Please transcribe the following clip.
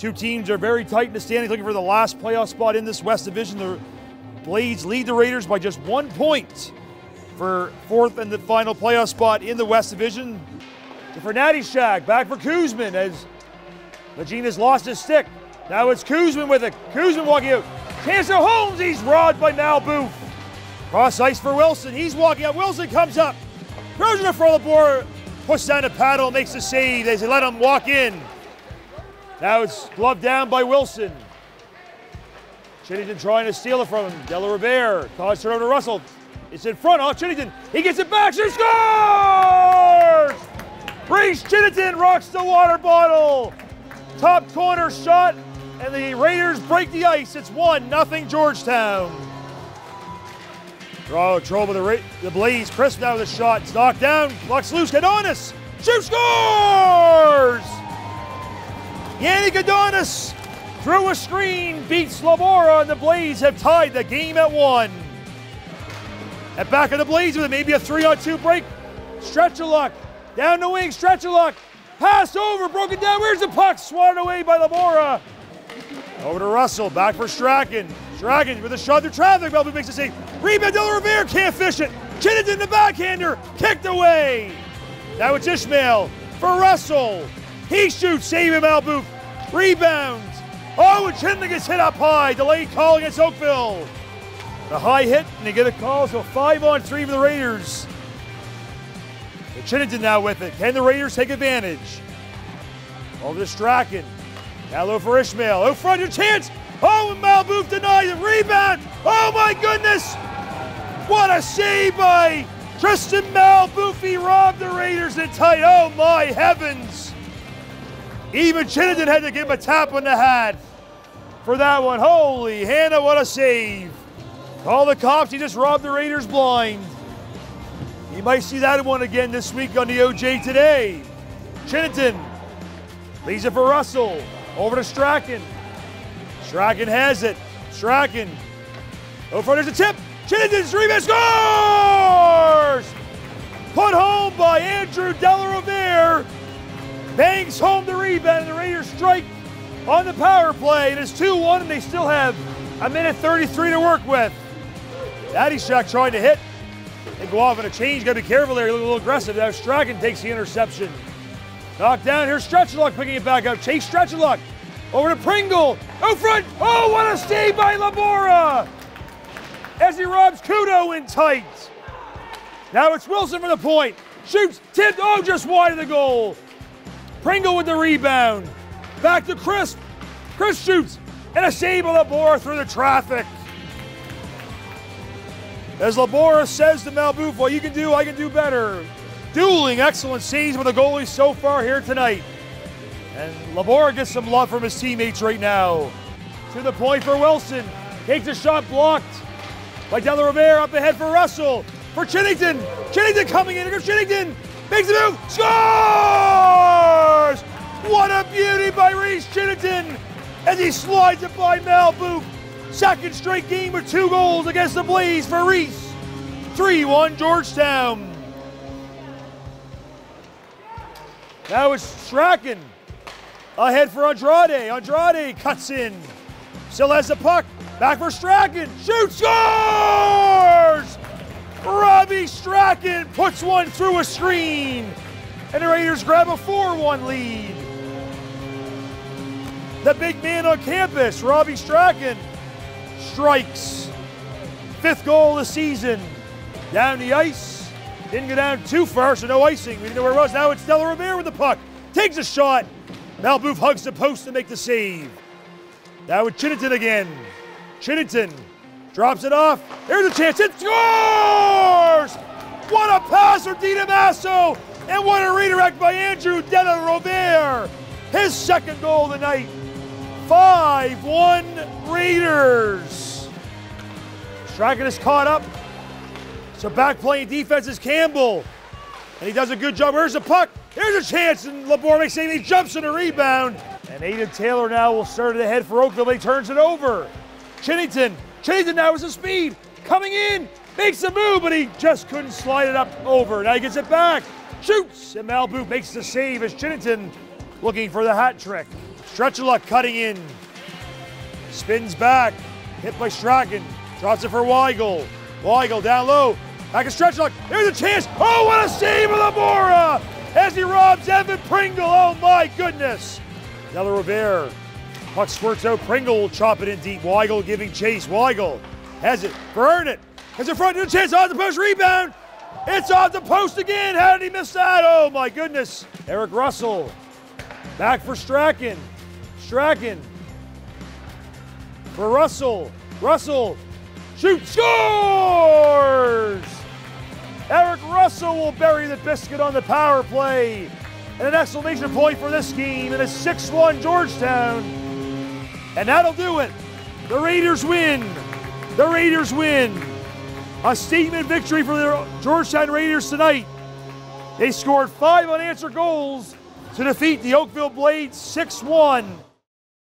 Two teams are very tight in the standings, looking for the last playoff spot in this West Division. The Blades lead the Raiders by just one point for fourth and the final playoff spot in the West Division. To Fernati Shack, back for Kuzman as Magin has lost his stick. Now it's Kuzman with it. Kuzman walking out. Chance Holmes, he's robbed by Malboof. Cross ice for Wilson. He's walking out. Wilson comes up. In front the board. Puts down a paddle, makes the save. As they let him walk in. Now it's gloved down by Wilson. Chinnington trying to steal it from him. Della Rivera. Toss it over to Russell. It's in front. Oh, Chinnington. He gets it back. She scores! Reese Chinnington rocks the water bottle. Top corner shot, and the Raiders break the ice. It's 1 nothing Georgetown. Draw trouble the, Ra- the Blades. Crisp now with a shot. It's knocked down. Lux loose. Adonis. Shoot scores! Yannick Adonis through a screen beats Labora, and the Blades have tied the game at one. At back of the Blades with maybe a three on two break. Stretch of luck. Down the wing, stretch of luck. Pass over, broken down. Where's the puck? Swatted away by Labora. Over to Russell, back for Strachan. Strachan with a shot through traffic. Melvin makes a save. Rebound, Del Rivera can't fish it. Chinnington, the backhander, kicked away. Now it's Ishmael for Russell. He shoots, save him, Malboof. Rebound. Oh, and Chinnington gets hit up high. Delayed call against Oakville. The high hit, and they get a call, so five on three for the Raiders. The Chinnington now with it. Can the Raiders take advantage? Strachan. Now low for Ishmael. Out front, your chance. Oh, and Malboof denies it. Rebound. Oh, my goodness. What a save by Tristan Malboof. He robbed the Raiders in tight. Oh, my heavens. Even Chinnington had to give him a tap on the hat for that one. Holy Hannah, what a save. Call the cops. He just robbed the Raiders blind. You might see that one again this week on the OJ today. Chinnington leaves it for Russell. Over to Strachan. Strachan has it. Strachan. Over there's a tip. Chinnington's rebound scores! Put home by Andrew Delarivere. Bangs home the rebound, and the Raiders strike on the power play. It is 2 1, and they still have a minute 33 to work with. Daddy Shack trying to hit. They go off in a change. Got to be careful there. A little aggressive. Now Strachan takes the interception. Knocked down. Here's Stretchlock picking it back up. Chase Stretchlock. Over to Pringle. Out front. Oh, what a save by Labora. As he robs Kudo in tight. Now it's Wilson for the point. Shoots. Tipped. Oh, just wide of the goal. Pringle with the rebound. Back to Chris. Chris shoots. And a save by Labora through the traffic. As Labora says to what you can do, I can do better. Dueling excellent saves with the goalies so far here tonight. And Labora gets some love from his teammates right now. To the point for Wilson. Takes a shot blocked by Della Rivera up ahead for Russell. For Chinnington. Chinnington coming in. Here comes Chinnington. Makes the move. Scores! What a beauty by Reese Chinnington as he slides it by Malboof. Second straight game with two goals against the Blades for Reese. 3 1 Georgetown. Now it's Strachan. Ahead for Andrade. Andrade cuts in. Still has the puck. Back for Strachan. Shoots, scores! Robbie Strachan puts one through a screen. And the Raiders grab a 4 1 lead. The big man on campus, Robbie Strachan, strikes. Fifth goal of the season. Down the ice. Didn't go down too far, so no icing. We didn't know where it was. Now it's Della Rivera with the puck. Takes a shot. Malboof hugs the post to make the save. Now with Chinnington again. Chinnington drops it off. There's a chance. It scores! What a pass from Di Damaso! And what a redirect by Andrew Della Robert. His second goal of the night. 5 1 Raiders. Strachan is caught up. So back playing defense is Campbell. And he does a good job. Where's the puck? Here's a chance, and Labor makes it. He jumps in a rebound. And Aiden Taylor now will start it ahead for Oakville. He turns it over. Chinnington. Chinnington now has the speed. Coming in. Makes the move, but he just couldn't slide it up over. Now he gets it back. Shoots. And Malboof makes the save as Chinnington looking for the hat trick. Stretchaluk cutting in. Spins back. Hit by Strachan. Drops it for Weigel. Weigel down low. Back to Stretchaluk. Here's a chance. Oh, what a save of Lamora as he robs Evan Pringle. Oh, my goodness. Della Robert. Puck squirts out. Pringle will chop it in deep. Weigel giving chase. Weigel has it for Ernest. Has a front new chance on the post rebound. It's off the post again. How did he miss that? Oh my goodness. Eric Russell. Back for Strachan. Strachan. For Russell. Russell. Shoot. Scores! Eric Russell will bury the biscuit on the power play. And an exclamation point for this game in a 6 1 Georgetown. And that'll do it. The Raiders win. The Raiders win. A statement victory for the Georgetown Raiders tonight. They scored five unanswered goals to defeat the Oakville Blades 6 1.